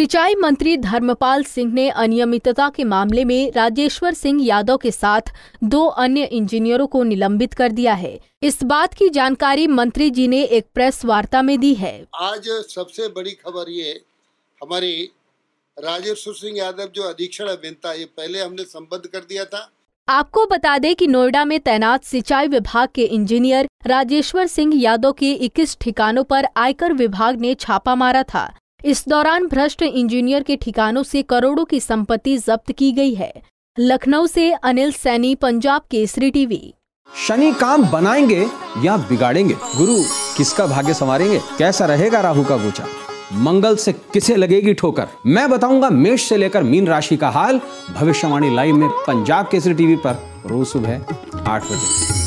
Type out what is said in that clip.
सिंचाई मंत्री धर्मपाल सिंह ने अनियमितता के मामले में राजेश्वर सिंह यादव के साथ दो अन्य इंजीनियरों को निलंबित कर दिया है। इस बात की जानकारी मंत्री जी ने एक प्रेस वार्ता में दी है। आज सबसे बड़ी खबर ये हमारी राजेश्वर सिंह यादव जो अधीक्षण अभियंता ये पहले हमने संबद्ध कर दिया था। आपको बता दें कि नोएडा में तैनात सिंचाई विभाग के इंजीनियर राजेश्वर सिंह यादव के 21 ठिकानों पर आयकर विभाग ने छापा मारा था। इस दौरान भ्रष्ट इंजीनियर के ठिकानों से करोड़ों की संपत्ति जब्त की गई है। लखनऊ से अनिल सैनी, पंजाब केसरी टीवी। शनि काम बनाएँगे या बिगाड़ेंगे? गुरु, किसका भाग्य संवारेंगे? कैसा रहेगा राहु का गोचा? मंगल से किसे लगेगी ठोकर? मैं बताऊँगा मेष से लेकर मीन राशि का हाल। भविष्यवाणी लाइव में पंजाब केसरी टीवी पर रोज सुबह आठ बजे।